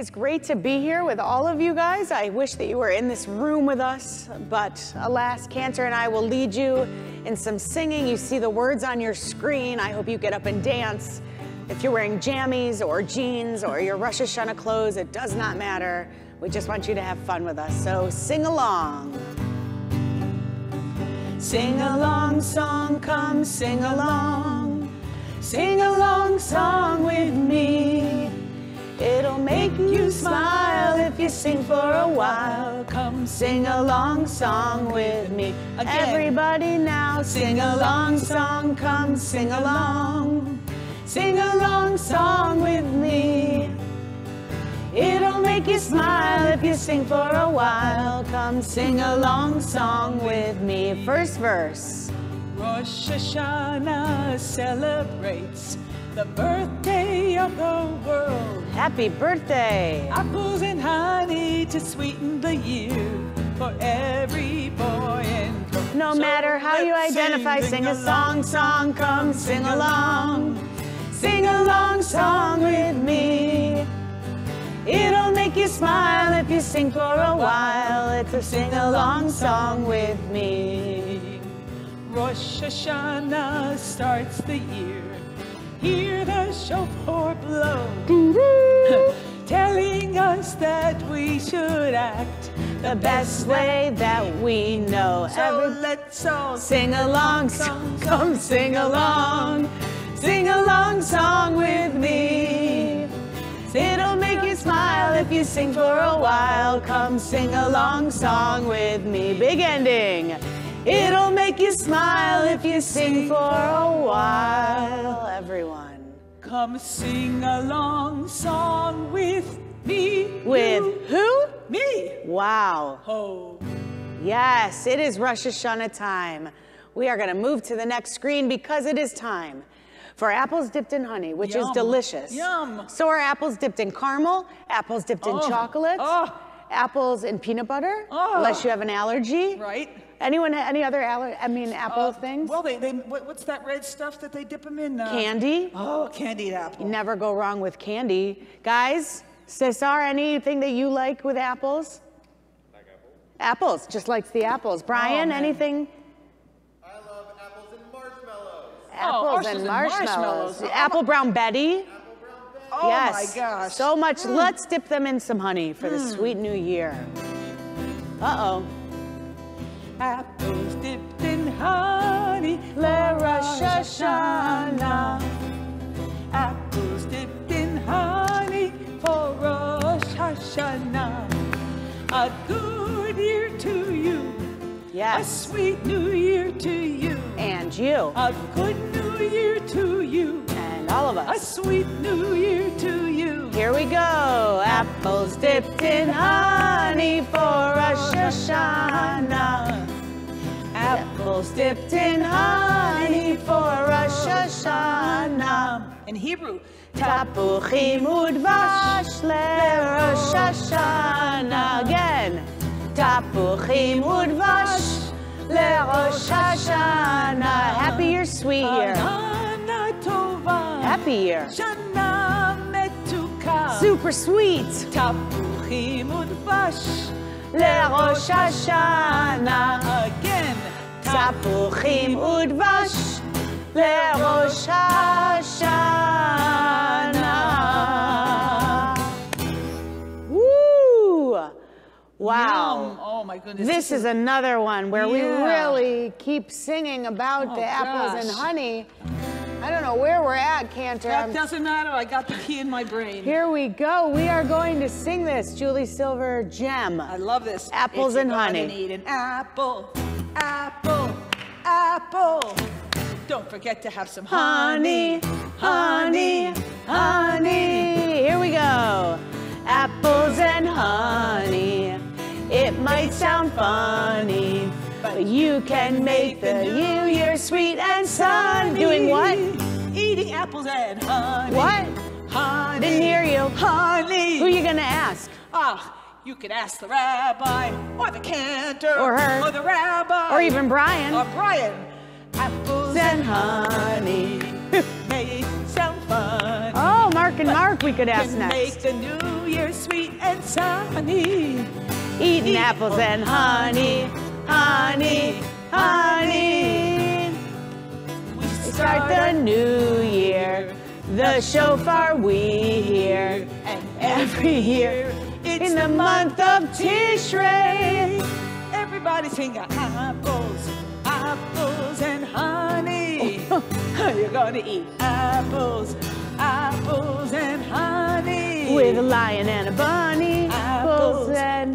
is great to be here with all of you guys. I wish that you were in this room with us, but alas, Cantor and I will lead you in some singing. You see the words on your screen. I hope you get up and dance. If you're wearing jammies or jeans or your Rosh Hashanah clothes, it does not matter. We just want you to have fun with us. So sing along. Sing along song, come sing along. Sing along song with me. It'll make you smile if you sing for a while. Come sing along song with me. Again. Everybody now sing along song, come sing along. Sing along song with me. It'll make you smile if you sing for a while. Come sing along song with me. First verse. Rosh Hashanah celebrates the birthday of the world. Happy birthday. Apples and honey to sweeten the year for every boy and girl. No So matter how you identify, sing a song, song, come sing along. Sing along song with me. It'll make you smile if you sing for a while. It's a sing along song with me. Rosh Hashanah starts the year. Hear the shofar blow. Telling us that we should act The best way that we know. So Every let's all sing along song, come sing along. Sing along song with me. It'll make you smile if you sing for a while. Come sing along song with me. Big ending. It'll make you smile if you sing for a while. Everyone. Come sing along song with me. With you, who? me. Wow. Oh, Yes, it is Rosh Hashanah time. We are going to move to the next screen because it is time for apples dipped in honey, which is delicious. Yum. So are apples dipped in caramel, apples dipped in Oh. chocolate, Oh. Apples and peanut butter, Oh. unless you have an allergy. right. Anyone, any other aller- I mean, apple Uh, things? Well, they, they what, what's that red stuff that they dip them in? Uh, Candy. Oh, candied apple. Never go wrong with candy. Guys, Cesar, anything that you like with apples? Like Apples, Apples, just likes the apples. Brian, Oh, anything? I love apples and marshmallows. Apples ours and is in marshmallows. marshmallows. Oh, Apple brown Betty. Oh yes. my gosh. So much. Mm. Let's dip them in some honey for the sweet new year. Uh oh. Apples dipped in honey. Le Rosh Hashanah. Apples dipped in honey for Rosh Hashanah. A good year to you. Yes. A sweet new year to you. And you. A good new year to you. All of A sweet new year to you. Here we go. Apples dipped in honey for Rosh Hashanah. Apples dipped in honey for Rosh Hashanah. In Hebrew, Tapuchim udvash leRosh Hashanah. Again. Tapuchim udvash leRosh Hashanah. Happy year, sweet year. Happy year. Super sweet. LeRosh Hashanah. Again. Tapuchim udvash leRosh Hashanah. Woo! Wow. Yum. Oh my goodness. This is another one where we really keep singing about Oh, the apples and honey. I don't know where we're at, Cantor. That I'm- doesn't matter. I got the key in my brain. Here we go. We are going to sing this Julie Silver gem. I love this. Apples and honey. Need an apple, apple, apple. Don't forget to have some Honey, honey, honey. Here we go. Apples and honey. It might sound funny, but you can make the new year sweet and sunny. Doing what? Eating apples and honey. What? Honey. Didn't hear you. Honey. Who are you gonna ask? Ah, you could ask the rabbi, or the cantor, Or her. or the rabbi, Or even Brian. or Brian. Apples and honey. may sound fun. Oh, Mark and Mark we could ask can next. make the new year sweet and sunny. Eating Eat- apples and honey, honey, honey. honey. We Start the new year, the shofar we hear, and every year it's in the month of Tishrei. Everybody sing apples, apples and honey. You're gonna eat apples, apples and honey. With a lion and a bunny, apples and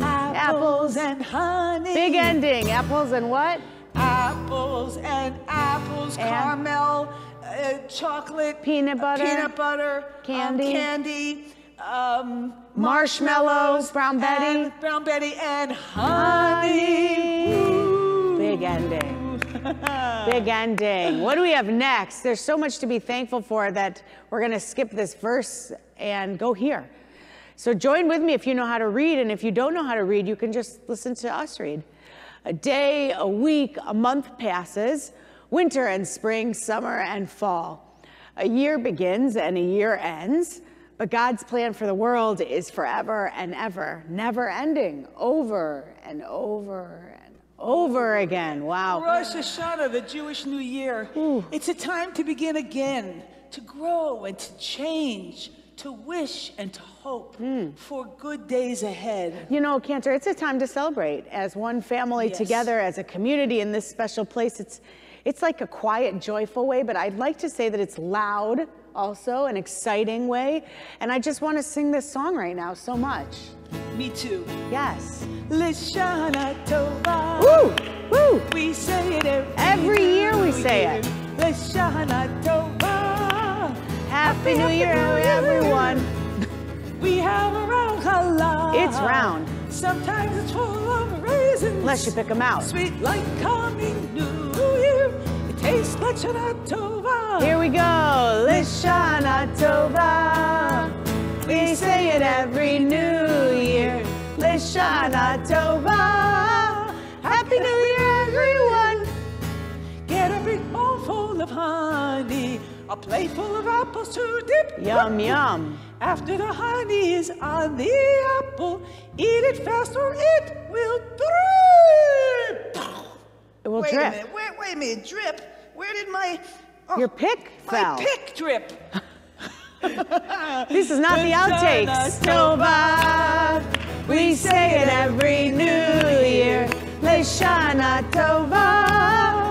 apples. and honey. Big ending, apples and what? apples and apples, And? caramel, uh, chocolate, Peanut uh, butter, peanut butter, um, candy. candy, um, Marshmallows, Brown Betty. and Brown Betty, and honey. Honey. Big ending. Big ending. What do we have next? There's so much to be thankful for that we're going to skip this verse and go here. So join with me if you know how to read, and if you don't know how to read, you can just listen to us read. A day, a week, a month passes, winter and spring, summer and fall. A year begins and a year ends, but God's plan for the world is forever and ever, never ending, over and over and over again. Wow. Rosh Hashanah, the Jewish New Year. It's a time to begin again, to grow and to change, to wish and to hope hmm. for good days ahead. You know, Cantor, it's a time to celebrate as one family Yes. together, as a community in this special place. It's, it's like a quiet, joyful way, but I'd like to say that it's loud also, an exciting way. And I just want to sing this song right now so much. Me too. Yes. Lishana Tova. Woo! Woo! We say it every, Every year we say Year. it. Lishana Tova. Happy New Year, everyone. We have a round challah. It's round. Sometimes it's full of raisins. Unless you pick 'em out. Sweet like coming New Year. It tastes like Shana Tova. Here we go. Lishana Tova. We say it every new year. Lishana Tova. Happy New Year, everyone. Get a big bowl full of honey. A plate full of apples to dip. Yum, yum. After the honey is on the apple, eat it fast or it will drip. It will wait drip. a minute. Wait, wait a minute. Drip. Where did my oh, Your pick my fell. pick drip? This is not the outtakes. Tova. We say it every new year. Lishana Tova.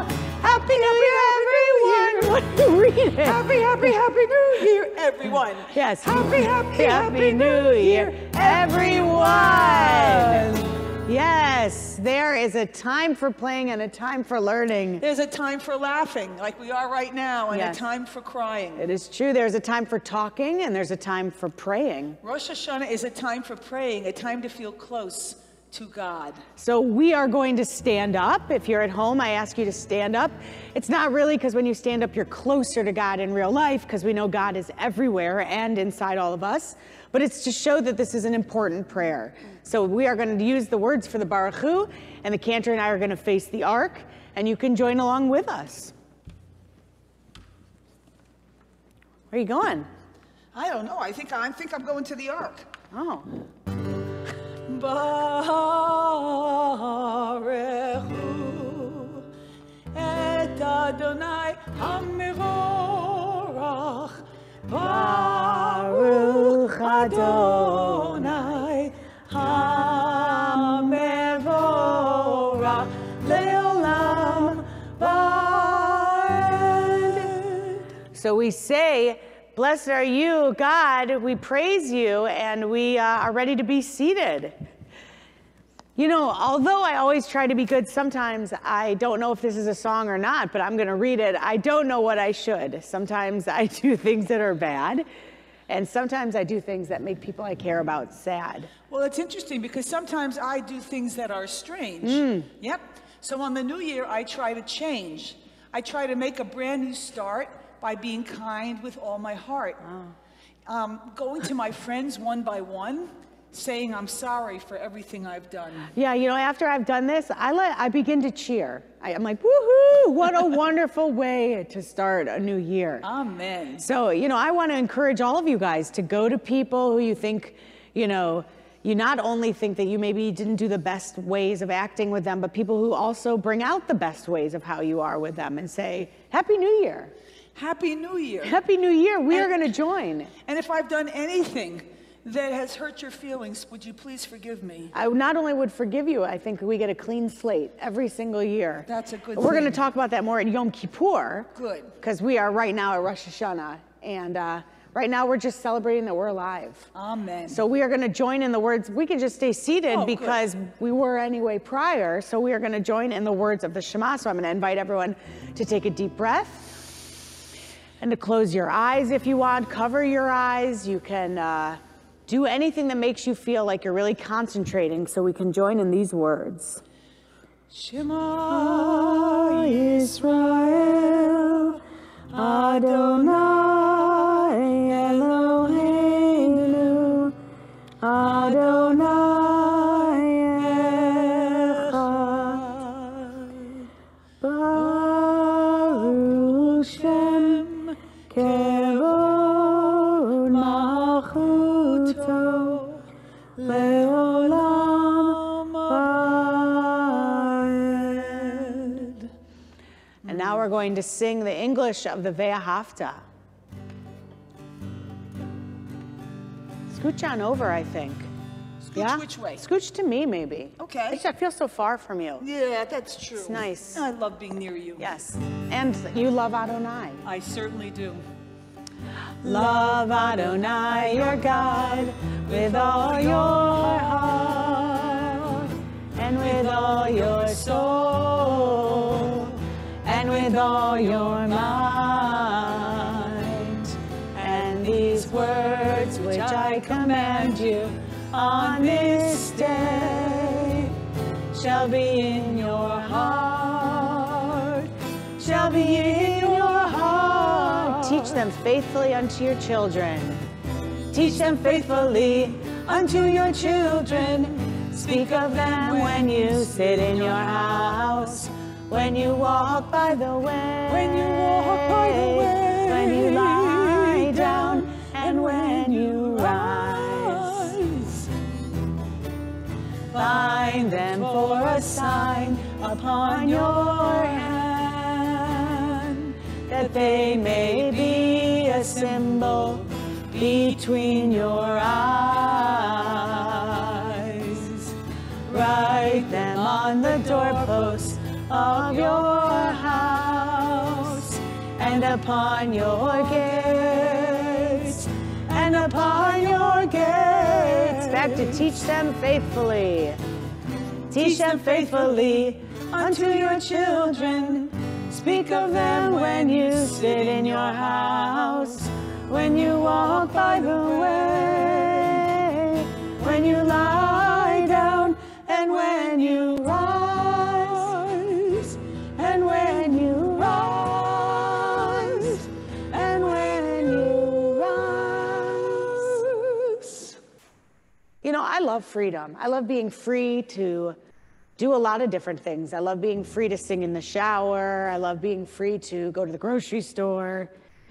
Happy Year, everyone. What are you reading? Happy, happy, happy New Year, everyone. Yes. Happy, happy, Happy New Year, everyone. Yes, there is a time for playing and a time for learning. There's a time for laughing, like we are right now, and Yes. a time for crying. It is true. There's a time for talking and there's a time for praying. Rosh Hashanah is a time for praying, a time to feel close to God. So we are going to stand up. If you're at home, I ask you to stand up. It's not really because when you stand up, you're closer to God in real life because we know God is everywhere and inside all of us. But it's to show that this is an important prayer. So we are going to use the words for the Barechu, and the cantor and I are going to face the ark, and you can join along with us. Where are you going? I don't know. I think I think I'm going to the Ark. Oh, So we say, Blessed are you, God. We praise you, and we uh, are ready to be seated. You know, although I always try to be good, sometimes I don't know if this is a song or not, but I'm going to read it. I don't know what I should. Sometimes I do things that are bad, and sometimes I do things that make people I care about sad. Well, it's interesting because sometimes I do things that are strange. Yep. So on the new year, I try to change. I try to make a brand new start by being kind with all my heart. Um, going to my friends one by one, saying I'm sorry for everything I've done. Yeah, you know, after I've done this, I let I begin to cheer. I, am like, woohoo! What a wonderful way to start a new year. Amen. So, you know, I want to encourage all of you guys to go to people who you think, you know, you not only think that you maybe didn't do the best ways of acting with them, but people who also bring out the best ways of how you are with them and say, Happy New Year. Happy New Year. Happy New Year. We are going to join. And if I've done anything that has hurt your feelings, would you please forgive me? I not only would forgive you, I think we get a clean slate every single year. That's a good We're going to talk about that more at Yom Kippur. Good. Because we are right now at Rosh Hashanah. And uh, right now we're just celebrating that we're alive. Amen. So we are going to join in the words. We can just stay seated Oh, good. because we were anyway prior. So we are going to join in the words of the Shema. So I'm going to invite everyone to take a deep breath and to close your eyes if you want. Cover your eyes. You can uh, do anything that makes you feel like you're really concentrating. So we can join in these words. Shema Israel, Adonai going to sing the English of the Ve'ahavta. Scooch on over, I think. Scooch yeah? which way? Scooch to me, maybe. Okay. I just- I feel so far from you. Yeah, that's true. It's nice. I love being near you. Yes. And you love Adonai. I certainly do. Love Adonai your God with all your heart and with all your soul with all your mind. And these words which I command you on this day shall be in your heart, shall be in your heart. Teach them faithfully unto your children. Teach them faithfully unto your children. Speak of them when you sit in your house, when you walk by the way, When you walk by the way. when you lie down, and when you rise. Bind them for a sign upon your hand, that they may be a symbol between your eyes. Write them on the doorposts of your house and upon your gates and upon your gates. Back to teach them faithfully. Teach them faithfully unto your children. Speak of them when you sit in your house, when you walk by the way, when you lie down, and when you rise, love freedom. I love being free to do a lot of different things. I love being free to sing in the shower. I love being free to go to the grocery store.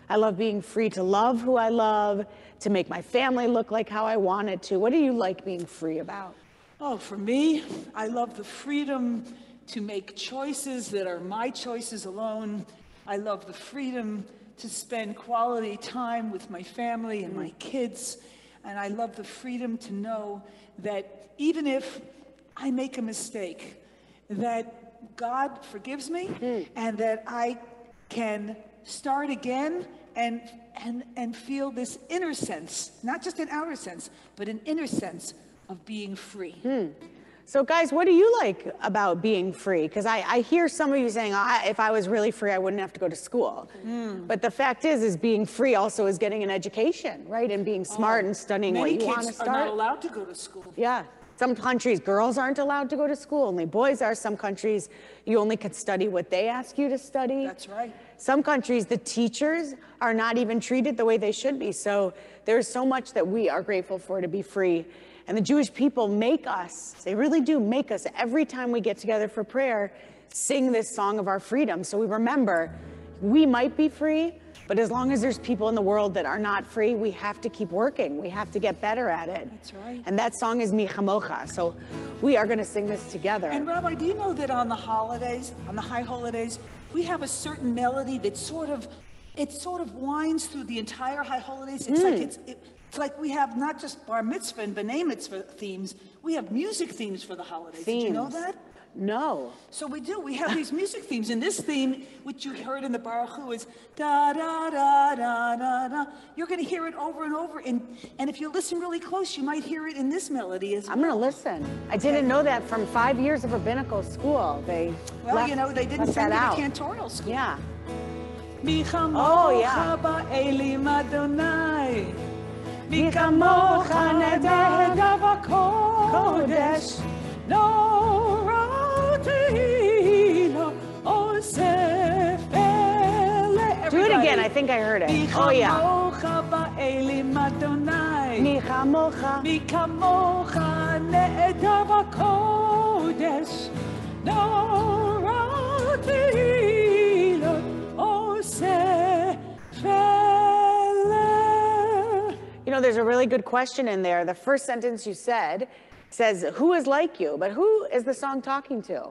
I love being free to love who I love, to make my family look like how I want it to. What do you like being free about? Oh, for me, I love the freedom to make choices that are my choices alone. I love the freedom to spend quality time with my family and my kids. And I love the freedom to know that even if I make a mistake, that God forgives me hmm. and that I can start again and, and, and feel this inner sense, not just an outer sense, but an inner sense of being free. Hmm. So, guys, what do you like about being free? Because I, I hear some of you saying, I, if I was really free, I wouldn't have to go to school. Hmm. But the fact is, is being free also is getting an education, right? And being oh, smart and studying what Many you want to kids are not start. allowed to go to school. Yeah. Some countries, girls aren't allowed to go to school, only boys are. Some countries, you only can study what they ask you to study. That's right. Some countries, the teachers are not even treated the way they should be. So there's so much that we are grateful for to be free. And the Jewish people make us, they really do make us, every time we get together for prayer, sing this song of our freedom. So we remember we might be free, but as long as there's people in the world that are not free, we have to keep working. We have to get better at it. That's right. And that song is Mi Chamocha. So we are going to sing this together. And Rabbi, do you know that on the holidays, on the high holidays, we have a certain melody that sort of, it sort of winds through the entire high holidays. It's Hmm. like it's, it, it's like we have not just bar mitzvah and b'nai mitzvah themes, we have music themes for the holidays. Did you know that? No. So we do. We have these music themes, and this theme, which you heard in the Barechu, is da da da da da da. You're going to hear it over and over, and and if you listen really close, you might hear it in this melody as I'm going well. to listen. I didn't know that from five years of rabbinical school. They Well, left, you know, they didn't send that you out. to cantorial school. Yeah. Oh, yeah. Ba'elim Adonai. מי כמוך נדב הקודש, נוראתי לו עושה פלא. Do it again. I think I heard it. Oh, yeah. כמוך באלים אדוני. מי כמוך. מי כמוך נדב הקודש. נוראתי לו עושה פלא. Know, there's a really good question in there. The first sentence you said says, Who is like you? But who is the song talking to?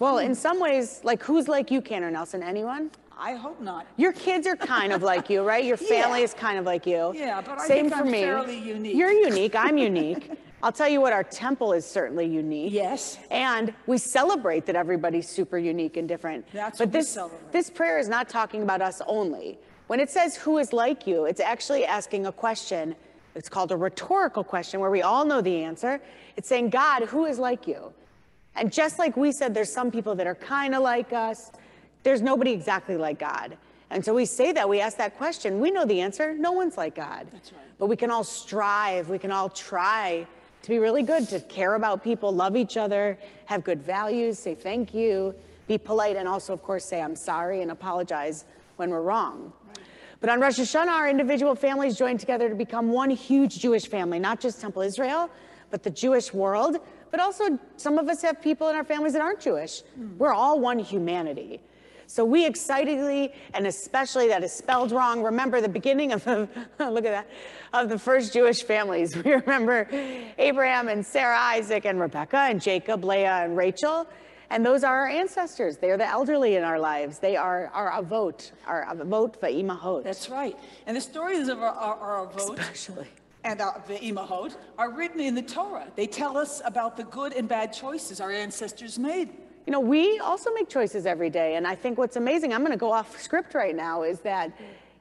Well, in some ways, like, who's like you, Cantor Nelson? Anyone? I hope not. Your kids are kind of like you, right? Your family Yeah. is kind of like you. Yeah, but I Same think for I'm me. fairly unique. You're unique. I'm unique. I'll tell you what, our temple is certainly unique. Yes. And we celebrate that everybody's super unique and different. That's but what we this, celebrate. this prayer is not talking about us only. When it says who is like you, it's actually asking a question. It's called a rhetorical question where we all know the answer. It's saying, God, who is like you? And just like we said, there's some people that are kind of like us, there's nobody exactly like God. And so we say that, we ask that question. We know the answer. No one's like God. That's right. But we can all strive, we can all try to be really good, to care about people, love each other, have good values, say thank you, be polite, and also, of course, say I'm sorry and apologize when we're wrong. But on Rosh Hashanah, our individual families join together to become one huge Jewish family, not just Temple Israel, but the Jewish world. But also, some of us have people in our families that aren't Jewish. Hmm. We're all one humanity. So we excitedly, and especially that is spelled wrong, remember the beginning of the, look at that, of the first Jewish families. We remember Abraham and Sarah, Isaac and Rebecca and Jacob, Leah and Rachel. And those are our ancestors. They are the elderly in our lives. They are our avot, our avot va'imahot. That's right. And the stories of our, our, our avot Especially. and our the imahot are written in the Torah. They tell us about the good and bad choices our ancestors made. You know, we also make choices every day. And I think what's amazing, I'm going to go off script right now, is that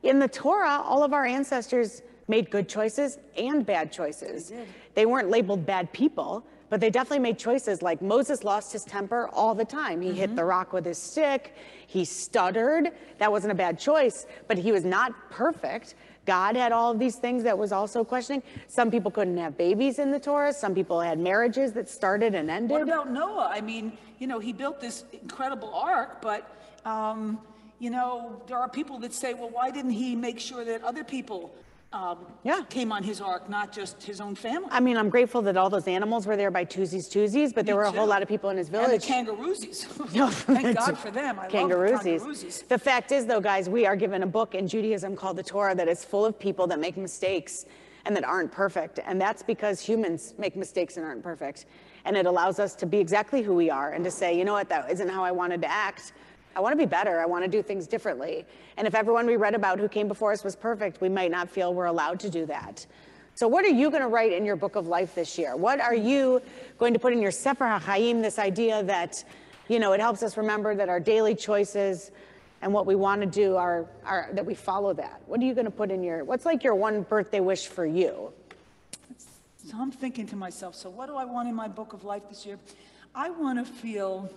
in the Torah, all of our ancestors made good choices and bad choices. They. They weren't labeled bad people, but they definitely made choices like Moses lost his temper all the time. He hit mm-hmm. the rock with his stick, he stuttered. That wasn't a bad choice, but he was not perfect. God had all of these things that was also questioning. Some people couldn't have babies in the Torah. Some people had marriages that started and ended. What about Noah? I mean, you know, he built this incredible ark, but, um, you know, there are people that say, well, why didn't he make sure that other people um, Yeah. came on his ark, not just his own family? I mean, I'm grateful that all those animals were there by twosies, twosies, but there Me were a whole lot of people in his village. And the kangaroosies. No, Thank God for them. I love Kangaroosies. kangaroosies. The fact is, though, guys, we are given a book in Judaism called the Torah that is full of people that make mistakes and that aren't perfect. And that's because humans make mistakes and aren't perfect. And it allows us to be exactly who we are and to say, you know what, that isn't how I wanted to act. I want to be better. I want to do things differently. And if everyone we read about who came before us was perfect, we might not feel we're allowed to do that. So, what are you going to write in your book of life this year? What are you going to put in your Sefer HaChaim, this idea that, you know, it helps us remember that our daily choices and what we want to do are, are that we follow that? What are you going to put in your, what's like your one birthday wish for you? So I'm thinking to myself, so what do I want in my book of life this year? I want to feel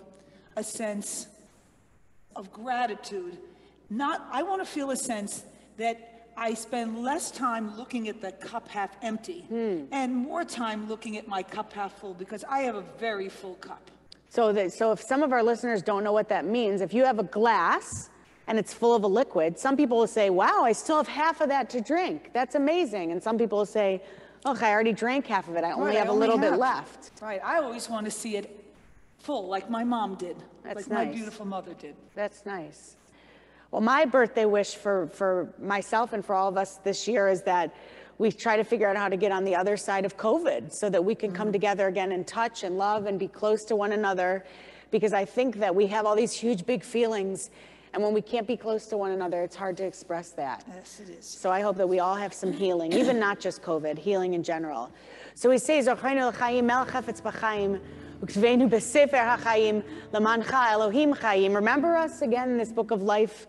a sense of gratitude. Not, I want to feel a sense that I spend less time looking at the cup half empty hmm. and more time looking at my cup half full because I have a very full cup. So that, so if some of our listeners don't know what that means, if you have a glass and it's full of a liquid, some people will say, wow, I still have half of that to drink. That's amazing. And some people will say, Okay, I already drank half of it. I only Right, I have a only little bit left. Right, I always want to see it full, like my mom did, That's like my beautiful mother did. That's nice. Well, my birthday wish for, for myself and for all of us this year is that we try to figure out how to get on the other side of COVID so that we can come mm-hmm. together again and touch and love and be close to one another. Because I think that we have all these huge, big feelings. And when we can't be close to one another, it's hard to express that. Yes, it is. So I hope that we all have some healing, even not just COVID, healing in general. So we say, "Zochreinu l'chaim melech hafetz b'chaim, u'ktvenu b'sefer ha'chaim, l'mancha Elohim chaim." Remember us again in this book of life.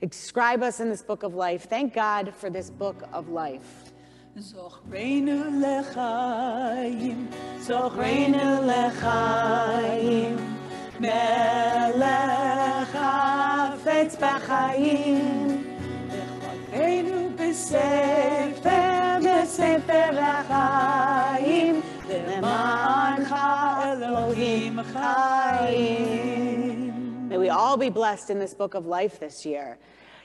Describe us in this book of life. Thank God for this book of life. Zochreinu lechaim, Zochreinu l'chaim, melech hafetz b'chaim. Lechaim בספר, בספר החיים, למענך אלוהים חיים. May we all be blessed in this book of life this year.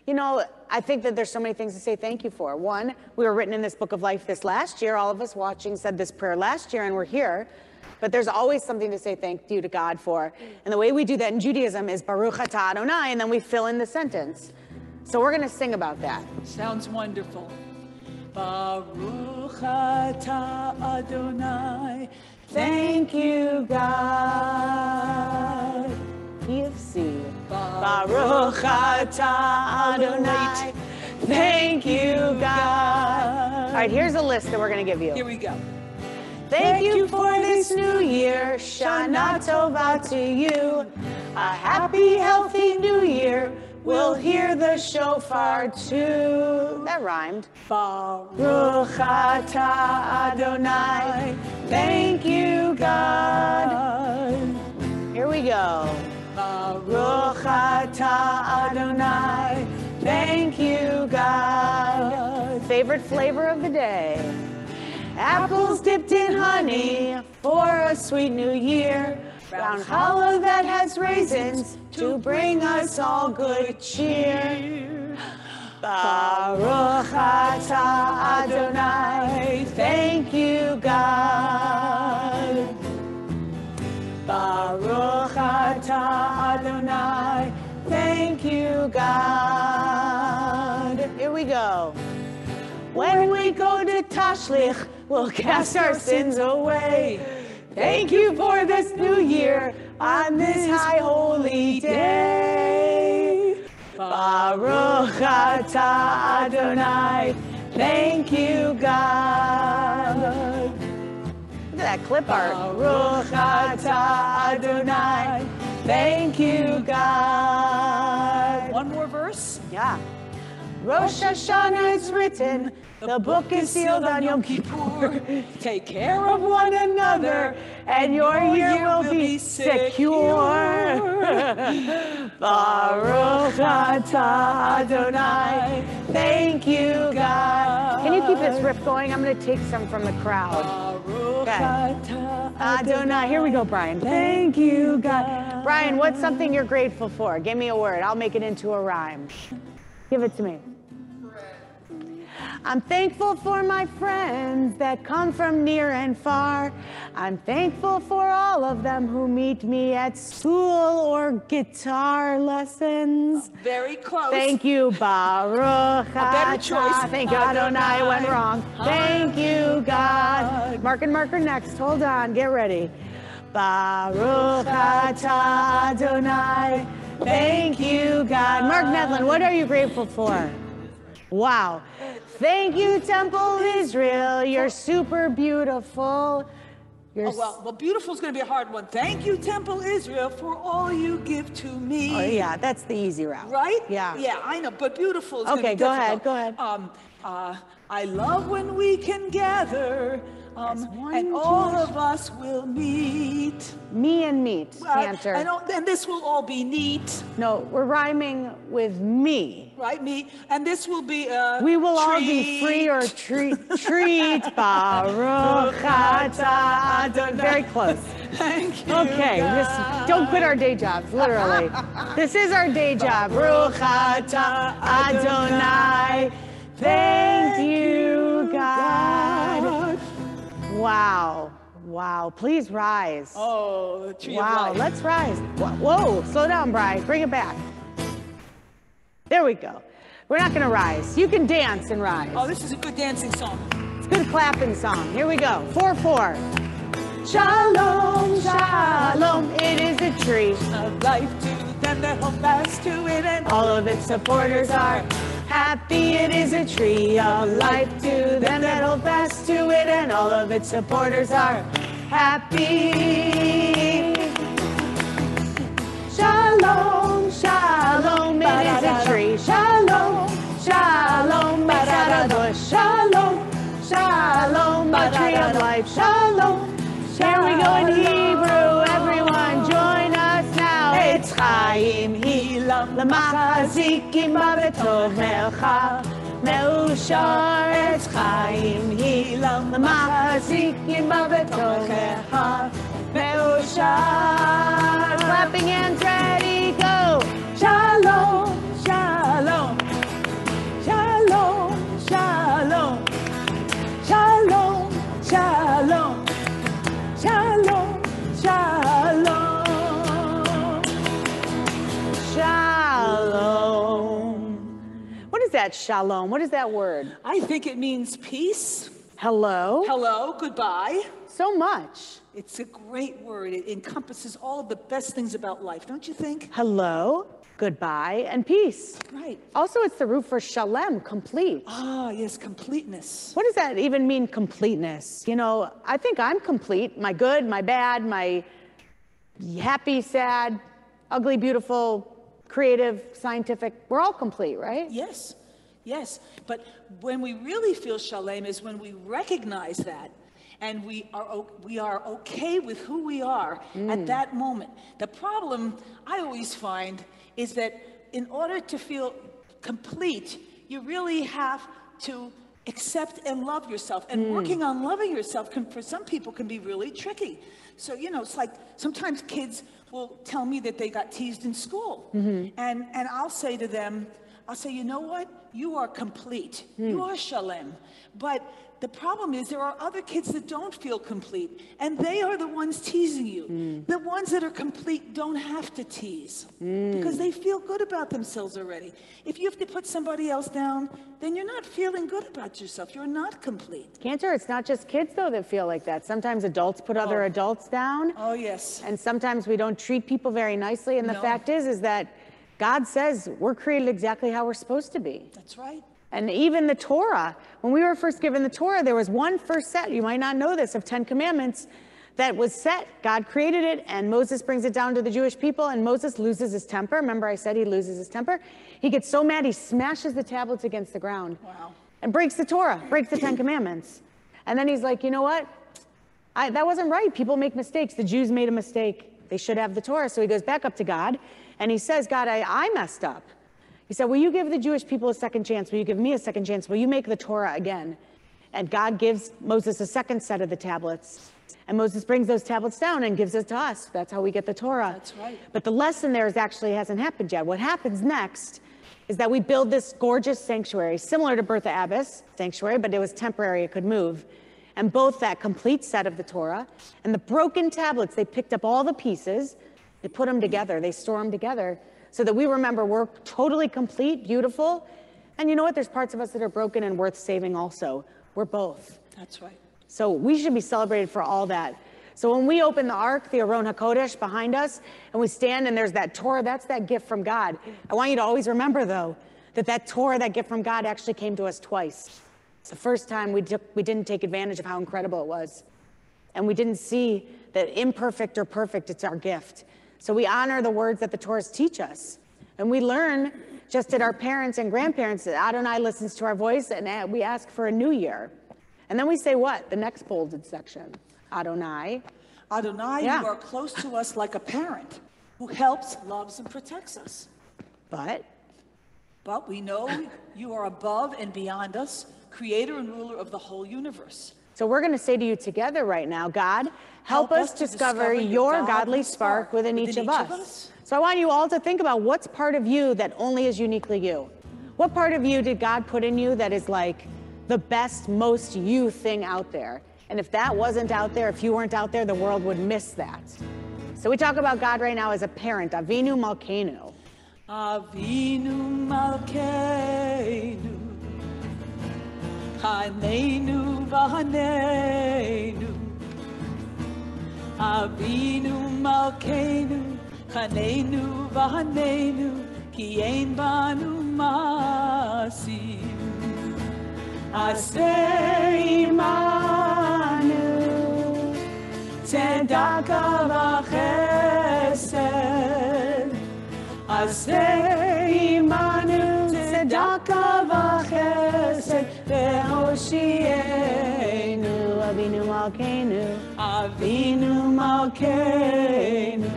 You know, I think that there's so many things to say thank you for. One, we were written in this book of life this last year. All of us watching said this prayer last year, and we're here. But there's always something to say thank you to God for. And the way we do that in Judaism is Baruch atah Adonai, and then we fill in the sentence. So we're going to sing about that. Sounds wonderful. Baruch atah Adonai. Thank you, God. PFC. Baruch atah Adonai. Thank you, God. All right, here's a list that we're going to give you. Here we go. Thank you for this new year. Shana Tova to you. A happy, healthy new year. We'll hear the shofar too. That rhymed. Baruch atah Adonai. Thank you, God. Here we go. Baruch atah Adonai. Thank you, God. Favorite flavor of the day. Apples dipped in honey for a sweet new year. Brown challah that has raisins to bring us all good cheer. Baruch atah Adonai, thank you, God. Baruch atah Adonai, thank you, God. Here we go. When we go to Tashlich, we'll cast our sins away. Thank you for this new year on this high holy day. Baruch atah Adonai, thank you, God. Look at that clip art. Baruch atah Adonai, thank you, God. One more verse. Yeah. Rosh Hashanah is written, the book is sealed on Yom Kippur. Take care of one another, and your year will be secure. Baruch atah Adonai, thank you, God. Can you keep this riff going? I'm going to take some from the crowd. Baruch Okay. atah Adonai. Here we go, Brian. Thank you, God. Brian, what's something you're grateful for? Give me a word. I'll make it into a rhyme. Give it to me. I'm thankful for my friends that come from near and far. I'm thankful for all of them who meet me at school or guitar lessons. Very close. Thank you, Baruch. better choice. Thank you, Adonai. I went wrong. Thank you, God. Mark and marker next. Hold on. Get ready. Baruch atah Adonai. Thank you, God. Mark Nedlin, what are you grateful for? Wow. Thank you, Temple Israel. You're super beautiful. You're Oh, well, well, beautiful is going to be a hard one. Thank you, Temple Israel, for all you give to me. Oh, yeah, that's the easy route. Right? Yeah. Yeah, I know, but beautiful is going to Okay, go difficult. ahead, go ahead. Um, uh, I love when we can gather, um, and all of us will meet. Me and meat, Uh, Cantor. and, and this will all be neat, No, we're rhyming with me. right? Me, and this will be a We will all be free or treat. treat. Baruch Adonai. Very close. Thank you. Okay, this, don't quit our day jobs, literally. this is our day job. Baruch Adonai. Thank you, God. Wow. Wow. Please rise. Oh, the tree wow. of life. Let's rise. Whoa. Slow down, Bri. Bring it back. There we go. We're not going to rise. You can dance and rise. Oh, this is a good dancing song. It's a good clapping song. Here we go. 4 4. Shalom, shalom. It is a tree. Of life to them that hold fast to it and All of its supporters are happy. It is a tree of life to them that hold fast to it, and all of its supporters are happy. Shalom, shalom. It is a tree. Shalom, shalom. It's out of bush. Shalom, shalom. A tree of life. Shalom. Here we go in Hebrew. Everyone, join us now. It's Chaim למחזיקים בה בטוב מלכה מאושר עץ חיים הילם למחזיקים בה בטוב מלכה מאושר clapping hands ready go shalom shalom shalom shalom that shalom? What is that word? I think it means peace. Hello? Hello, goodbye. So much. It's a great word. It encompasses all of the best things about life, don't you think? Hello, goodbye, and peace. Right. Also, it's the root for shalem, complete. Ah, yes, completeness. What does that even mean, completeness? You know, I think I'm complete. My good, my bad, my happy, sad, ugly, beautiful, creative, scientific. We're all complete, right? Yes, yes. But when we really feel shalem is when we recognize that and we are, we are okay with who we are at mm. that moment. The problem I always find is that in order to feel complete, you really have to accept and love yourself. And mm. working on loving yourself can, for some people, can be really tricky. So, you know, it's like sometimes kids will tell me that they got teased in school. Mm-hmm. And, and I'll say to them, I'll say, you know what? You are complete. You hmm. are shalem. But the problem is there are other kids that don't feel complete, and they are the ones teasing you. Hmm. The ones that are complete don't have to tease hmm. because they feel good about themselves already. If you have to put somebody else down, then you're not feeling good about yourself. You're not complete. Cantor, it's not just kids, though, that feel like that. Sometimes adults put other Oh. adults down. Oh, yes. And sometimes we don't treat people very nicely. And the fact is, is that God says we're created exactly how we're supposed to be. That's right. And even the Torah, when we were first given the Torah, there was one first set, you might not know this, of 10 commandments that was set. God created it, and Moses brings it down to the Jewish people, and Moses loses his temper. Remember, I said he loses his temper? He gets so mad, he smashes the tablets against the ground Wow. and breaks the Torah, breaks the 10 commandments. And then he's like, you know what? I, that wasn't right. People make mistakes. The Jews made a mistake. They should have the Torah. So he goes back up to God and he says, God, I, I messed up. He said, Will you give the Jewish people a second chance? Will you give me a second chance? Will you make the Torah again? And God gives Moses a second set of the tablets. And Moses brings those tablets down and gives it to us. That's how we get the Torah. That's right. But the lesson there is actually hasn't happened yet. What happens next is that we build this gorgeous sanctuary, similar to Bertha Abbas sanctuary, but it was temporary, it could move. And both that complete set of the Torah and the broken tablets, they picked up all the pieces, they put them together, they store them together so that we remember we're totally complete, beautiful. And you know what? There's parts of us that are broken and worth saving also. We're both. That's right. So we should be celebrated for all that. So when we open the ark, the Aron HaKodesh behind us, and we stand and there's that Torah, that's that gift from God. I want you to always remember though, that that Torah, that gift from God actually came to us twice. The first time we, took, we didn't take advantage of how incredible it was. And we didn't see that imperfect or perfect, it's our gift. So we honor the words that the Torahs teach us. And we learn just that our parents and grandparents, that Adonai listens to our voice and uh, we ask for a new year. And then we say what? The next bolded section. Adonai. Adonai, Yeah. you are close to us like a parent who helps, loves, and protects us. But But we know you are above and beyond us, creator and ruler of the whole universe. So we're going to say to you together right now, God, help, us, discover, your godly spark within, each, of, us. So I want you all to think about what's part of you that only is uniquely you. What part of you did God put in you that is like the best, most you thing out there? And if that wasn't out there, if you weren't out there, the world would miss that. So we talk about God right now as a parent, Avinu Malkeinu. Avinu Malkeinu, Hanenu Vahanenu. Avinu Malkeinu, Hanenu Vahanenu, Ki ein banu masim. Aseh imanu, tzedakah v'chesed. Aseh ve'hoshienu, Avinu Malkeinu, Avinu Malkeinu.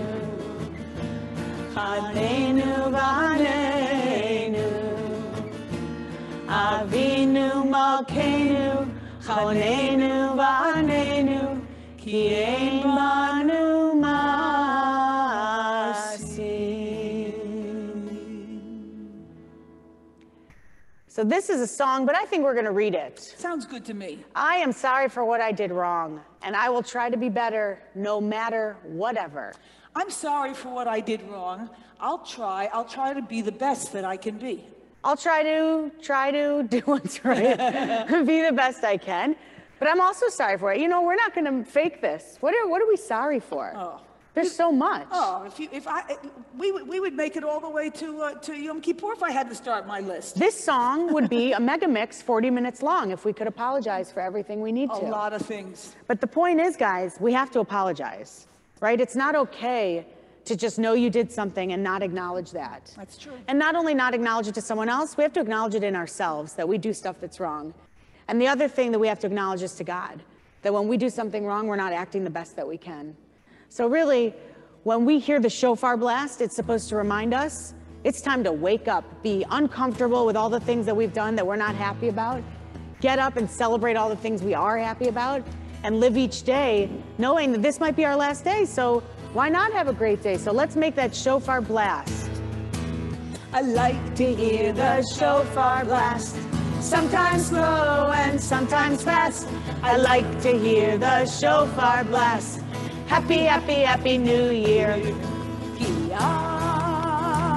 Chanenu v'anenu, Avinu Malkeinu, Chanenu v'anenu, Ki ein banu So this is a song, but I think we're going to read it. Sounds good to me. I am sorry for what I did wrong, and I will try to be better no matter whatever. I'm sorry for what I did wrong. I'll try. I'll try to be the best that I can be. I'll try to try to do what's right, be the best I can. But I'm also sorry for it. You know, we're not going to fake this. What are what are we sorry for? Oh. There's so much. Oh, if you, if I, we would, we would make it all the way to uh, to Yom Kippur if I had to start my list. This song would be a mega mix 40 minutes long if we could apologize for everything we need A to. A lot of things. But the point is, guys, we have to apologize, right? It's not okay to just know you did something and not acknowledge that. That's true. And not only not acknowledge it to someone else, we have to acknowledge it in ourselves that we do stuff that's wrong. And the other thing that we have to acknowledge is to God that when we do something wrong, we're not acting the best that we can. So, really, when we hear the shofar blast, it's supposed to remind us it's time to wake up, be uncomfortable with all the things that we've done that we're not happy about, get up and celebrate all the things we are happy about, and live each day knowing that this might be our last day. So, why not have a great day? So, let's make that shofar blast. I like to hear the shofar blast. Sometimes slow and sometimes fast. I like to hear the shofar blast. Happy, happy, happy New Year.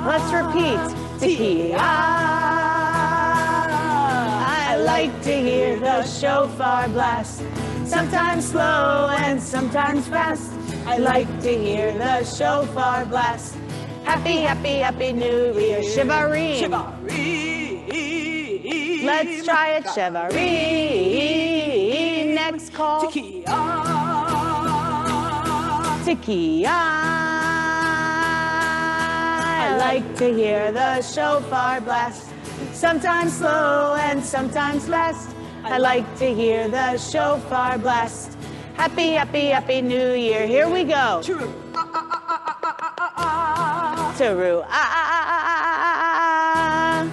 Let's repeat. Tekiah. I like to hear the shofar blast. Sometimes slow and sometimes fast. I like to hear the shofar blast. Happy, happy, happy New Year. Shivarim. Let's try it, Shivarim. Next call. Tekiah. I like to hear the shofar blast. Sometimes slow and sometimes fast. I like to hear the shofar blast. Happy, happy, happy New Year. Here we go. True. Ah, ah, ah, ah, ah, ah, ah.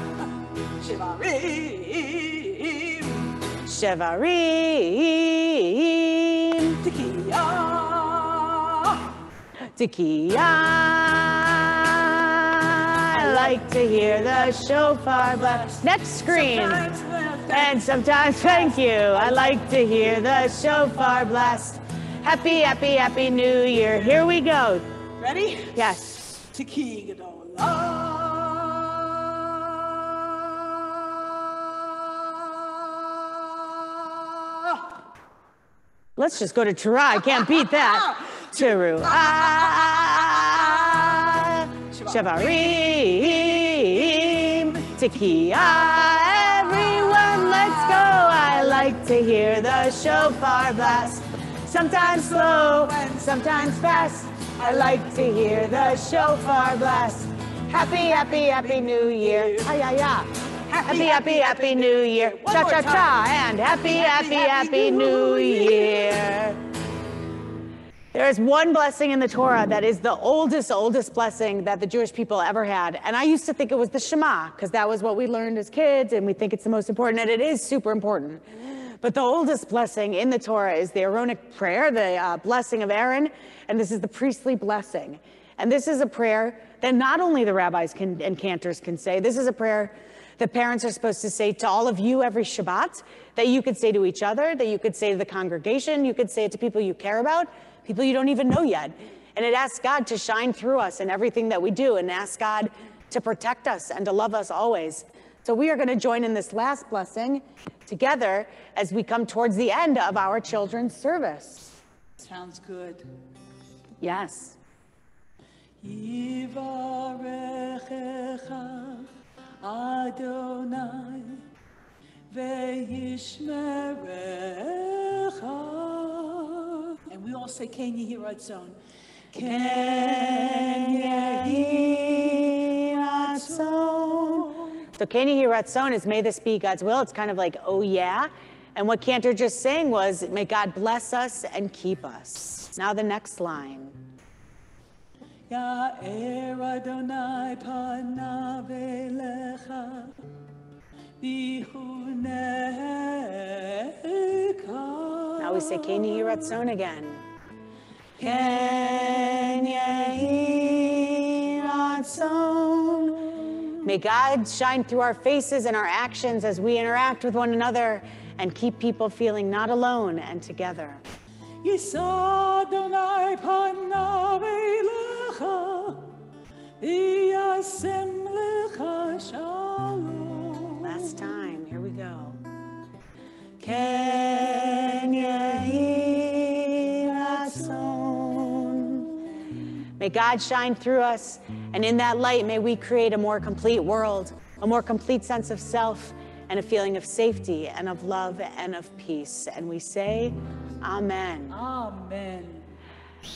Shivarim. Shevarim. Tekiah. I like to hear the shofar blast. Next screen. And sometimes, thank you. I like to hear the shofar blast. Happy, happy, happy New Year. Here we go. Ready? Yes. Let's just go to Teruah. I can't beat that. Teruah. Shevarim. Tekiah. Everyone, let's go. I like to hear the shofar blast. Sometimes slow and sometimes fast. I like to hear the shofar blast. Happy, happy, happy New Year. Ay, ay, ay. Happy, happy, happy New Year. Cha, cha, cha. And happy, happy, happy New Year. There is one blessing in the Torah that is the oldest, oldest blessing that the Jewish people ever had. And I used to think it was the Shema, because that was what we learned as kids, and we think it's the most important, and it is super important. But the oldest blessing in the Torah is the Aaronic prayer, the uh, blessing of Aaron, and this is the priestly blessing. And this is a prayer that not only the rabbis can, and cantors can say, this is a prayer that parents are supposed to say to all of you every Shabbat that you could say to each other, that you could say to the congregation, you could say it to people you care about, people you don't even know yet. And it asks God to shine through us in everything that we do and ask God to protect us and to love us always. So we are going to join in this last blessing together as we come towards the end of our children's service. Sounds good. Yes. Adonai. And we all say, Ken Yehi Ratzon. Ken Yehi Ratzon. So Ken Yehi Ratzon is may this be God's will. It's kind of like, oh yeah. And what Cantor just sang was, may God bless us and keep us. Now the next line. Ya'er Adonai panav elecha v'chunecha. Now we say Ken Yehi Ratzon again. Ken Yehi Ratzon. May God shine through our faces and our actions as we interact with one another and keep people feeling not alone and together. Ken Yehi Ratzon. May God shine through us, and in that light, may we create a more complete world, a more complete sense of self, and a feeling of safety and of love and of peace. And we say, Amen. Amen.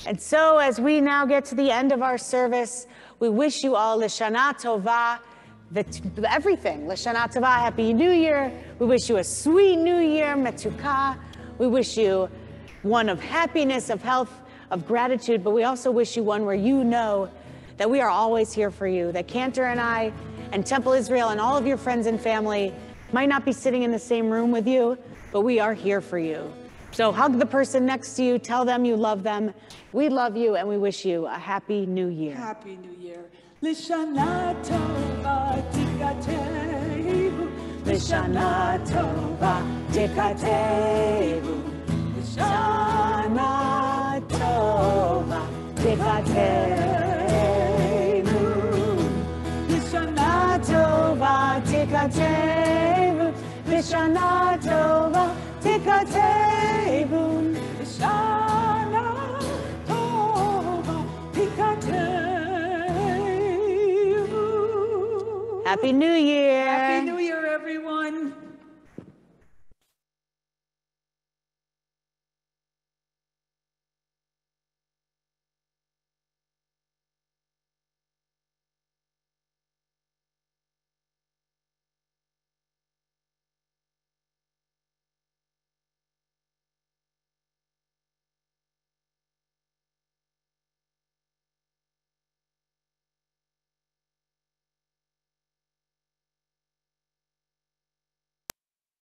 And so, as we now get to the end of our service, we wish you all Lashana Tova, the, everything. Lashana Tova, Happy New Year. We wish you a sweet New Year, Metuka. We wish you one of happiness, of health, of gratitude, but we also wish you one where you know that we are always here for you, that Cantor and I and Temple Israel and all of your friends and family might not be sitting in the same room with you, but we are here for you. So hug the person next to you, tell them you love them. We love you and we wish you a happy new year. Happy New Year. Lishana tova tikatevu. Lishana tova tikatevu. Lishana tova tikatevu. Lishana tova tikatevu. Lishana tova tikatevu. Lishana Happy New Year. Happy New Year, everyone.